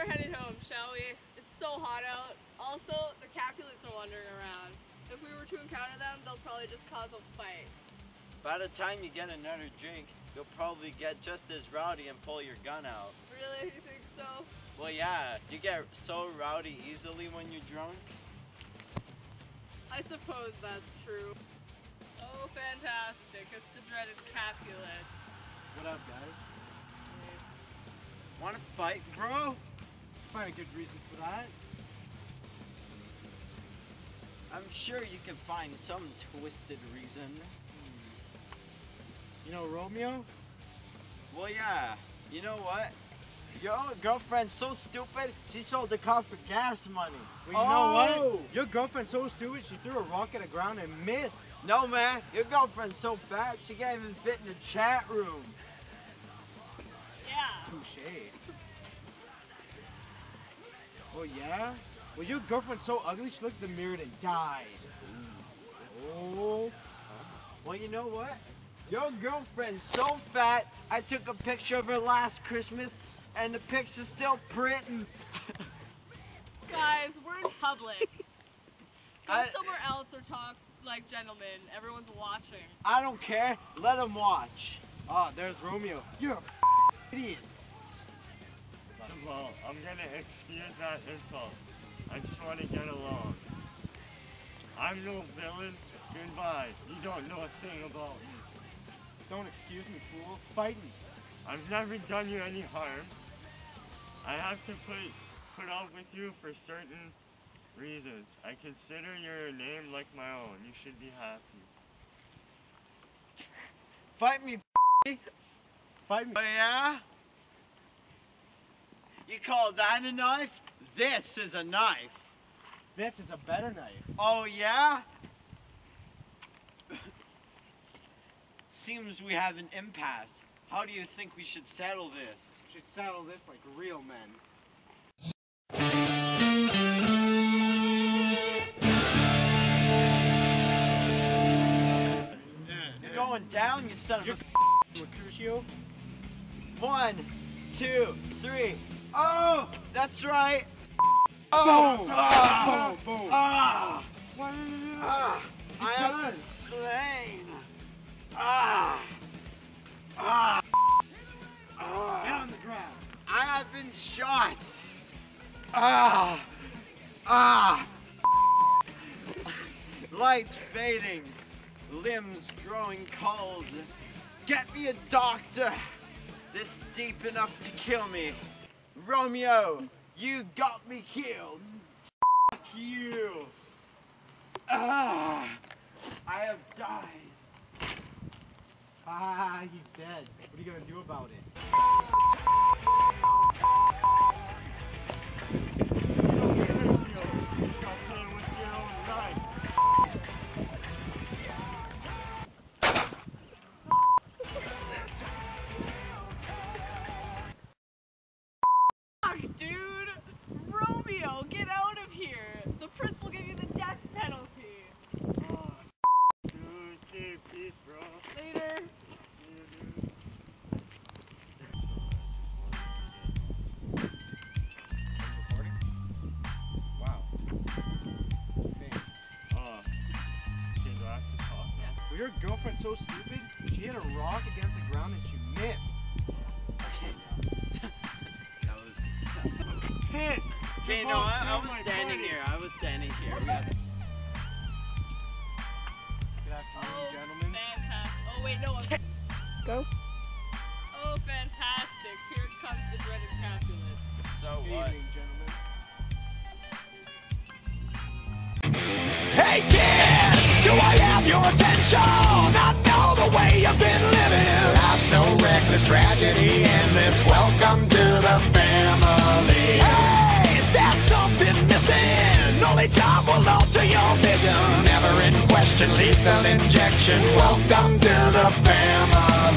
start heading home, shall we? It's so hot out. Also, the Capulets are wandering around. If we were to encounter them, they'll probably just cause a fight. By the time you get another drink, you'll probably get just as rowdy and pull your gun out. Really? You think so? Well, yeah, you get so rowdy easily when you're drunk. I suppose that's true. Oh, fantastic. It's the dreaded Capulet. What up, guys? Want to fight, bro? Find a good reason for that. I'm sure you can find some twisted reason. You know Romeo? Well, yeah. You know what? Your girlfriend's so stupid, she sold the car for gas money. Well, you know Oh! what? Your girlfriend's so stupid, she threw a rock at the ground and missed. No, man. Your girlfriend's so fat, she can't even fit in the chat room. Yeah. Touche. Oh, yeah? Well, your girlfriend's so ugly, she looked in the mirror and died. Oh. Well, you know what? Your girlfriend's so fat, I took a picture of her last Christmas, and the picture's still printing. Guys, we're in public. Go I- somewhere else or talk like gentlemen. Everyone's watching. I don't care. Let them watch. Ah, there's Romeo. You're. Well, I'm gonna excuse that insult. I just want to get along. I'm no villain. Goodbye. You don't know a thing about me. Don't excuse me, fool. Fight me. I've never done you any harm. I have to put put up with you for certain reasons. I consider your name like my own. You should be happy. Fight me, Fight me. Oh, yeah? You call that a knife? This is a knife. This is a better knife. Oh, yeah? Seems we have an impasse. How do you think we should settle this? We should settle this like real men. You're going down, you son of a... Mercutio? One, two, three. Oh, that's right. Boom! Ah! Boom! Boom! Ah! What? Ah! I have been slain. Ah! Ah! Get Ah! on the ground. I have been shot. Ah! Ah! Lights fading, limbs growing cold. Get me a doctor. This deep enough to kill me. Romeo, you got me killed. You. Ah! I have died. Ah, he's dead. What are you gonna do about it? Here! The prince will give you the death penalty. Oh, dude, okay, peace, bro. Later. See you, dude. Wow. Thanks. Uh, okay, do I have to talk now? Well, your girlfriend's so stupid, she hit a rock against the ground and she missed. Okay, no, I, I was standing buddy. here. I was standing here. Good afternoon, Oh, gentlemen. fantastic. Oh, wait, no. I'm... Go. Oh, fantastic. Here comes the dreaded Capulet. So Good what? evening, gentlemen. Hey kid, do I have your attention? I know the way you've been living. Life's so reckless, tragedy endless. Welcome to the family. Question, lethal injection. Welcome to the family.